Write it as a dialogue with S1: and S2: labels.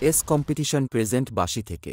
S1: S competition present বাসি থেকে।